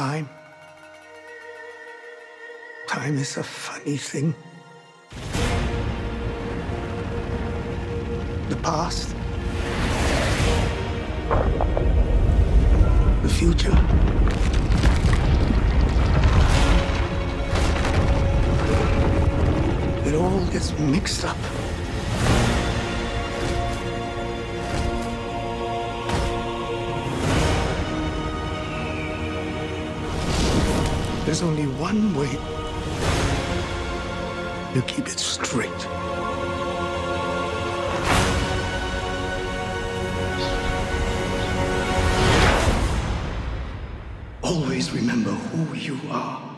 time. Time is a funny thing. The past. The future. It all gets mixed up. There's only one way to keep it straight. Always remember who you are.